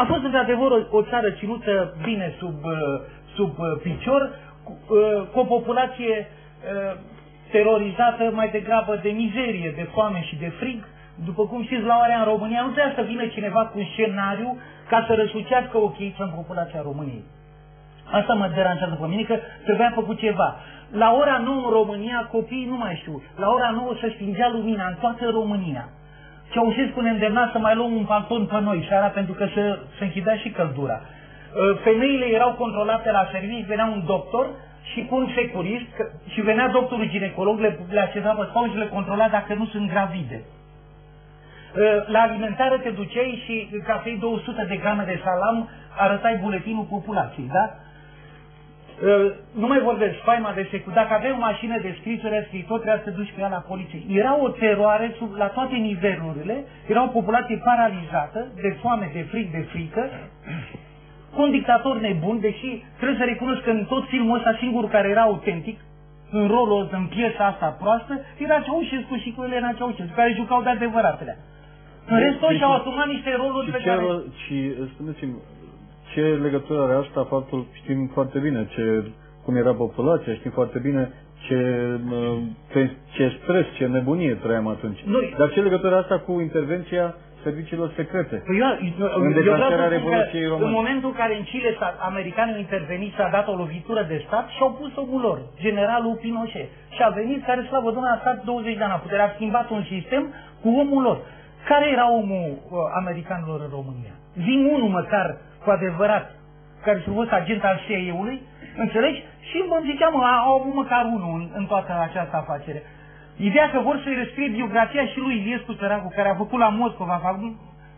A fost într-adevăr o, o țară ținută bine sub, uh, sub uh, picior, cu, uh, cu o populație terorizată mai degrabă de mizerie, de foame și de frig. După cum știți, la oarea în România nu trebuie să vină cineva cu un scenariu ca să răsucească ochii în populația României. Asta mă deranjează pe mine, că trebuia făcut ceva. La ora 9 în România, copiii nu mai știu, la ora 9 se stingea lumina în toată România. Ceaușescu ne îndemna să mai luăm un panton pe noi seara pentru că se, se închidea și căldura. Uh, femeile erau controlate la serviciu, venea un doctor și cu un securist și venea doctorul ginecolog, le, le așeza pe scaun și le controla dacă nu sunt gravide. Uh, la alimentare te duceai și ca să 200 de grame de salam arătai buletinul populației, da? Uh, nu mai vorbesc, faima de secu. Dacă aveai o mașină de scrisoare, scriitor, trebuia să duci pe ea la poliție. Era o teroare sub, la toate nivelurile, era o populație paralizată, de foame, de fric, de frică, cu un dictator nebun, deși trebuie să recunosc că în tot filmul ăsta singurul care era autentic, în rolul, în piesa asta proastă, era Ceaușescu și cu Elena Ceaușescu, care jucau de adevăratele. În rest, toți și-au asumat niște roluri pe care... Și spuneți-mi, ce legătură are asta faptul, știm foarte bine ce, cum era populația, știm foarte bine ce, ce stres, ce nebunie trăiam atunci. Noi, Dar ce legătură are asta cu intervenția serviciilor secrete. Păi eu, eu, în declanșarea Revoluției Române. În momentul în care în Chile americanii au intervenit și a dat o lovitură de stat și au pus omul lor, generalul Pinochet. Și a venit care, slavă Domnului, a stat 20 de ani la putere, a schimbat un sistem cu omul lor. Care era omul uh, americanilor în România? Vin unul măcar cu adevărat, care și fost agent al CIA-ului, înțelegi? Și mă zicea, mă, au avut măcar unul în, în toată această afacere. Ideea că vor să-i rescrie biografia și lui Iliescu Țăracu, care a făcut la Moscova,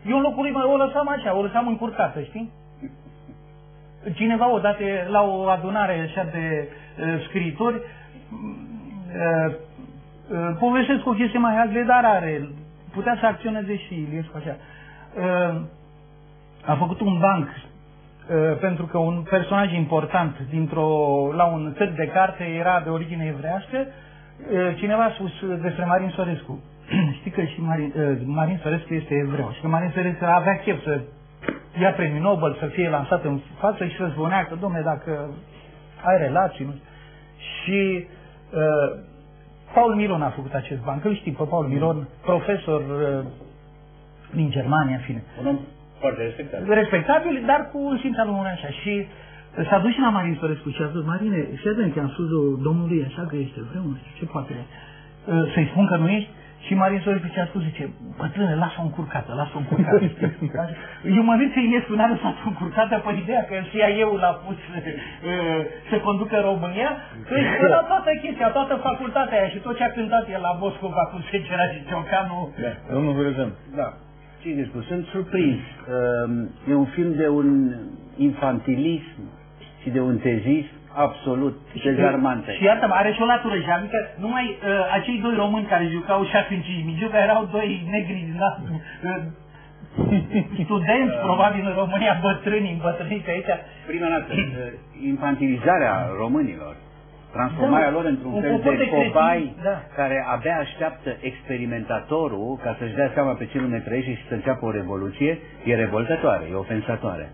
eu în locul lui o lăsam așa, o lăsam încurcată, știi? Cineva odată la o adunare așa de uh, scriitori uh, uh, povestesc o chestie mai agre, dar are. Putea să acționeze și Iliescu așa. Uh, a făcut un banc uh, pentru că un personaj important dintr-o, la un țăr de carte era de origine evrească cineva a spus despre Marin Sorescu. Știi că și Marin, Marin Sorescu este evreu și că Marin Sorescu avea chef să ia premiul Nobel, să fie lansat în față și să spunea că, domne, dacă ai relații, nu Și uh, Paul Miron a făcut acest banc. Îl știi pe Paul Miron, profesor uh, din Germania, în fine. Un om foarte respectabil. Respectabil, dar cu un simț al unui așa. Și S-a dus și la Marin Sorescu și a zis, Marine, și atunci am spus domnului așa că ești evreu, nu știu ce poate. Uh, să-i spun că nu ești? Și Marin Sorescu ce a spus, zice, bătrâne, lasă-o încurcată, lasă-o încurcată. Eu mă zic că Iliescu n-a lăsat-o încurcată pe ideea că cia eu l-a pus uh, să conducă România, că îi spunea toată chestia, toată facultatea aia și tot ce a cântat el la Moscova cu Segera și Ciocanu. Da, domnul Vârăzan. Da. Ce spus? Sunt surprins. Um, e un film de un infantilism și de un tezism absolut dezarmante. Și iată are și o latură jamică, numai uh, acei doi români care jucau și atunci Migiuca erau doi negri, da, uh, studenți probabil în România, bătrâni, îmbătrâniți aici. Prima dată, uh, infantilizarea românilor, transformarea da, lor într-un un fel de, de cobai da. care abia așteaptă experimentatorul ca să-și dea seama pe ce lume trăiește și să înceapă o revoluție, e revoltătoare, e ofensatoare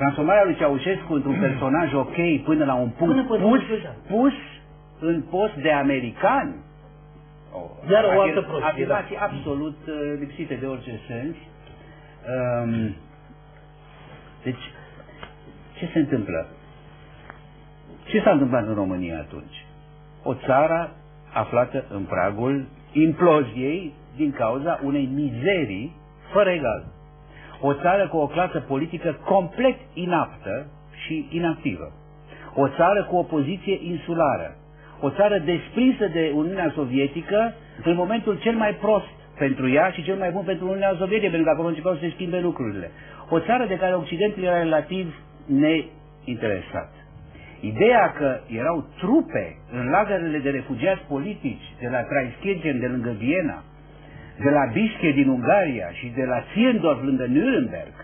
transformarea lui Ceaușescu într-un personaj ok până la un punct pus, pus în post de american. Oh, Iar o altă prostie. Afirmații da. absolut uh, lipsite de orice sens. Um, deci, ce se întâmplă? Ce s-a întâmplat în România atunci? O țară aflată în pragul imploziei din cauza unei mizerii fără egal o țară cu o clasă politică complet inaptă și inactivă, o țară cu o poziție insulară, o țară desprinsă de Uniunea Sovietică în momentul cel mai prost pentru ea și cel mai bun pentru Uniunea Sovietică, pentru că acolo începeau să se schimbe lucrurile. O țară de care Occidentul era relativ neinteresat. Ideea că erau trupe în lagărele de refugiați politici de la Traiskirchen de lângă Viena, de la Bische din Ungaria și de la Ziendorf lângă Nuremberg,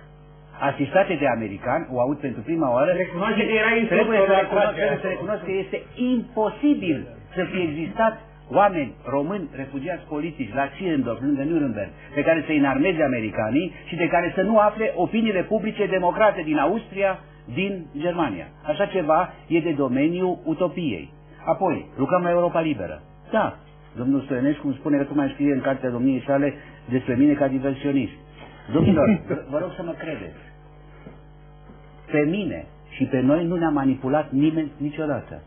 asistate de americani, o aud pentru prima oară, recunoaște că era trebuie să recunosc, trebuie să recunosc că este imposibil să fie existat oameni români refugiați politici la Zierendorf, lângă Nuremberg, pe care să înarmeze americanii și de care să nu afle opiniile publice democrate din Austria, din Germania. Așa ceva e de domeniul utopiei. Apoi, lucrăm la Europa Liberă. Da, domnul Stoienescu îmi spune că tu mai scrie în cartea domniei sale despre mine ca diversionist. Domnilor, vă rog să mă credeți. Pe mine și pe noi nu ne-a manipulat nimeni niciodată.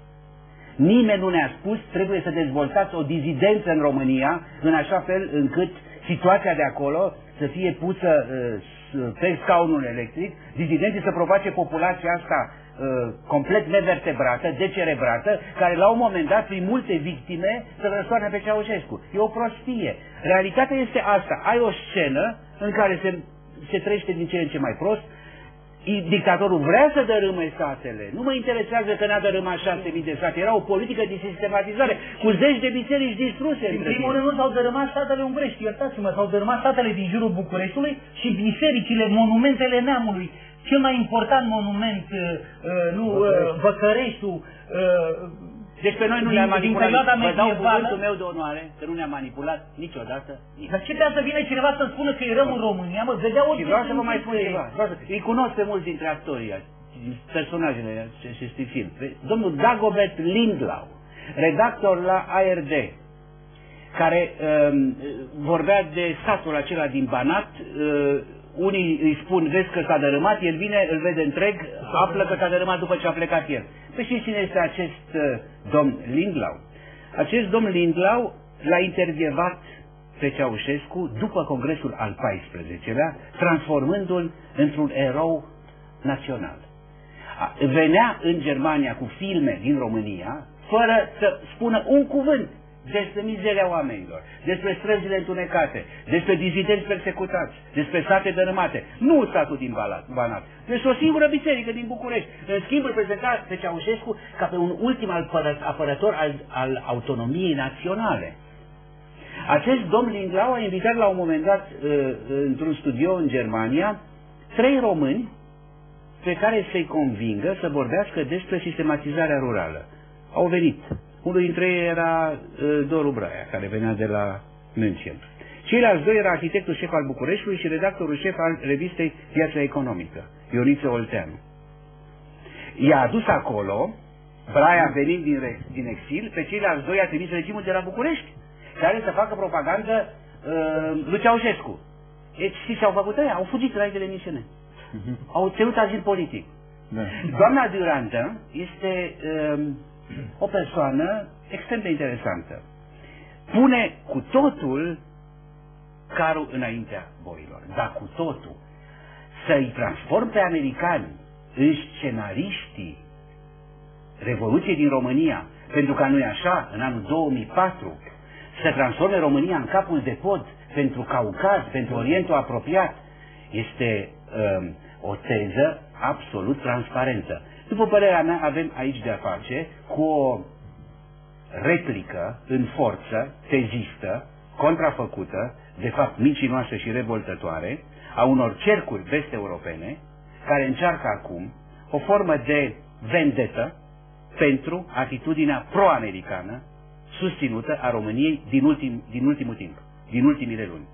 Nimeni nu ne-a spus trebuie să dezvoltați o dizidență în România în așa fel încât situația de acolo să fie pusă uh, pe scaunul electric, dizidenții să provoace populația asta uh, complet nevertebrată, decerebrată, care la un moment dat, prin multe victime, să răstoarne pe Ceaușescu. E o prostie. Realitatea este asta. Ai o scenă în care se, se trăiește din ce în ce mai prost, dictatorul vrea să dărâme statele. Nu mă interesează că n-a dărâmat șase mii de state. Era o politică de sistematizare cu zeci de biserici distruse. În primul rând s-au dărâmat statele ungrești, iertați-mă, s-au dărâmat statele din jurul Bucureștiului și bisericile, monumentele neamului. Cel mai important monument, uh, uh nu, uh, Văcăreștiul, uh, deci pe noi nu ne-a manipulat. Vă dau cuvântul meu de onoare că nu ne-a manipulat niciodată nimeni. Dar ce vrea să vină cineva să spună că e rău în România, mă? Vedea orice Și vreau să vă mai spun ceva. Îi cunosc pe mulți dintre actorii, personajele acestui film. Domnul Dagobert Lindlau, redactor la ARD, care um, vorbea de satul acela din Banat, uh, unii îi spun, vezi că s-a dărâmat, el vine, îl vede întreg, află că s-a dărâmat după ce a plecat el. Păi știți cine este acest uh, domn Lindlau? Acest domn Lindlau l-a intervievat pe Ceaușescu după Congresul al XIV-lea, transformându-l într-un erou național. Venea în Germania cu filme din România, fără să spună un cuvânt despre mizeria oamenilor, despre străzile întunecate, despre dizidenți persecutați, despre sate dărâmate. Nu statul din Banat, despre o singură biserică din București. În schimb, îl prezenta pe Ceaușescu ca pe un ultim apărător al, al autonomiei naționale. Acest domn Lindlau a invitat la un moment dat uh, într-un studio în Germania trei români pe care să-i convingă să vorbească despre sistematizarea rurală. Au venit unul dintre ei era uh, Doru Braia, care venea de la München. Ceilalți doi era arhitectul șef al Bucureștiului și redactorul șef al revistei Viața Economică, Ioniță Olteanu. I-a adus acolo, Braia venind din, din exil, pe ceilalți doi a trimis regimul de la București, care să facă propagandă uh, lui Ceaușescu. Deci, și ce au făcut ăia? Au fugit înainte de misiune. Uh-huh. Au ținut azil politic. Da. Doamna Durantă este uh, o persoană extrem de interesantă. Pune cu totul carul înaintea boilor, dar cu totul. Să-i transform pe americani în scenariștii Revoluției din România, pentru că nu e așa, în anul 2004, să transforme România în capul de pod pentru Caucaz, pentru Orientul apropiat, este um, o teză absolut transparentă. După părerea mea, avem aici de-a face cu o replică în forță, tezistă, contrafăcută, de fapt micinoasă și revoltătoare, a unor cercuri vest-europene, care încearcă acum o formă de vendetă pentru atitudinea pro-americană susținută a României din, ultim, din ultimul timp, din ultimile luni.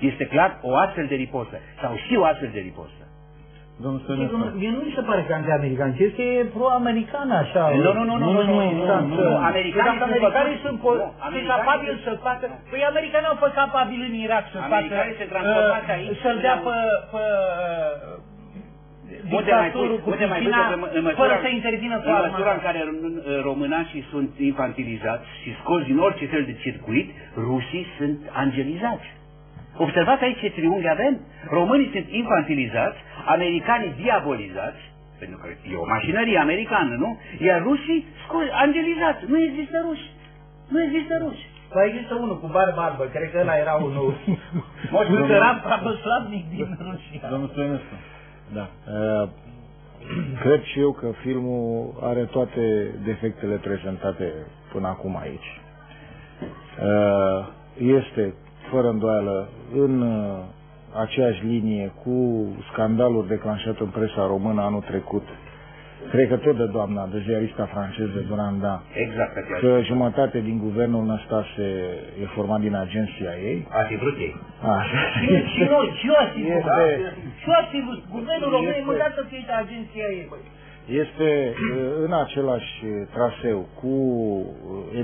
Este clar o astfel de ripostă, sau și o astfel de ripostă. Domnul Stănescu. Mie nu mi se pare că anti-american, ci este pro-american așa. Nu, nu, nu, nu, nu, nu, Americanii sunt sunt capabili să facă... Păi americanii au fost capabili în Irak să facă... Uh, să-l dea pe... pe dictatorul cu Cristina, fără să intervină cu În măsura în care românașii sunt infantilizați și scoți din orice fel de circuit, rușii sunt angelizați. Observați aici ce triunghi avem? Românii sunt infantilizați, americanii diabolizați, pentru că e o mașinărie americană, nu? Iar rușii angelizați. Nu există ruși. Nu există ruși. Mai există unul cu barbă albă, cred că ăla era unul sărat pravoslavnic din Rusia. Domnul Stoinescu. Da. Uh, cred și eu că filmul are toate defectele prezentate până acum aici. Uh, este fără îndoială, în uh, aceeași linie cu scandalul declanșat în presa română anul trecut cred că tot de doamna, de ziarista franceză, Duranda, Exact că jumătate din guvernul Năstase e format din agenția ei. A fi vrut ei. Așa. Și noi, și eu aș fi vrut. Este, Și eu aș fi vrut. Guvernul României Este- măcar să fie de agenția ei. este uh, în același traseu cu uh,